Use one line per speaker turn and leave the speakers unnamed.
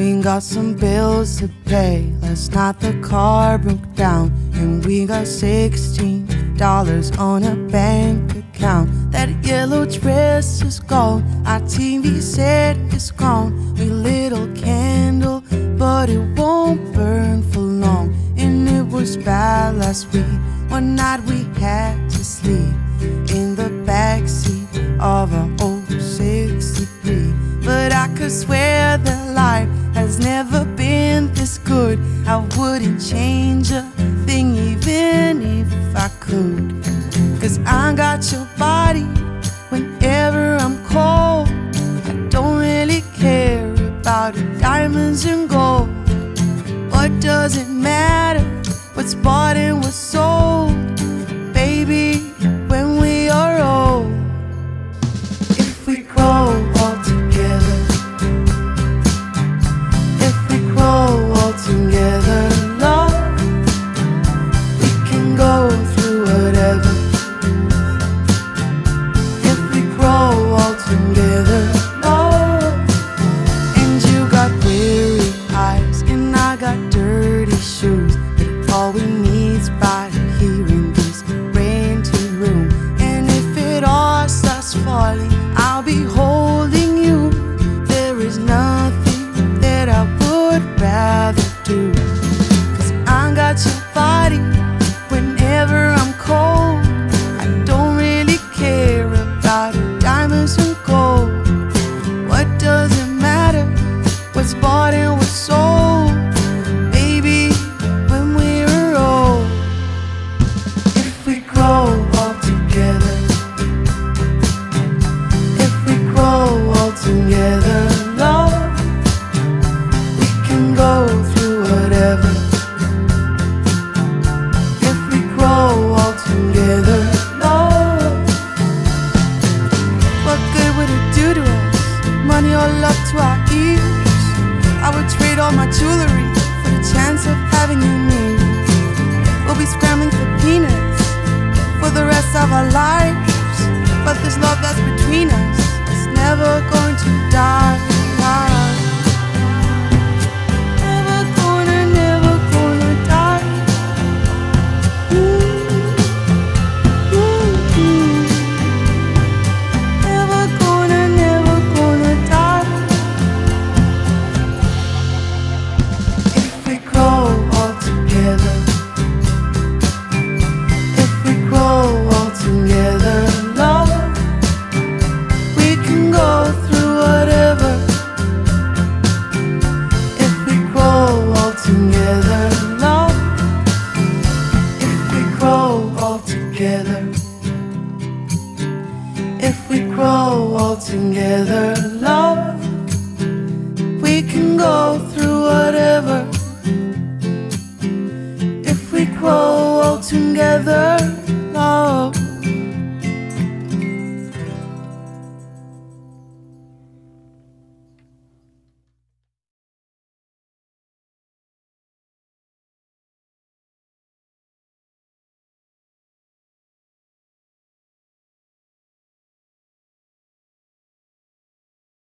We got some bills to pay. Last night the car broke down, and we got sixteen dollars on a bank account. That yellow dress is gone. Our TV set is gone. We lit a candle, but it won't burn for long. And it was bad last week. One night we had never been this good. I wouldn't change a thing even if I could. Cause I got your body whenever I'm cold. I don't really care about diamonds and gold. What does it matter? What's bought and what's sold? To our ears? I would trade all my jewelry for the chance of having you near. We'll be scrambling for peanuts for the rest of our lives. But this love that's between us is never going to die. Together. If we grow all together, love, we can go through whatever. If we grow all together,